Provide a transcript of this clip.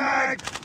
Mac.